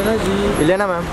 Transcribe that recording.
इलेना जी। इलेना ma'am.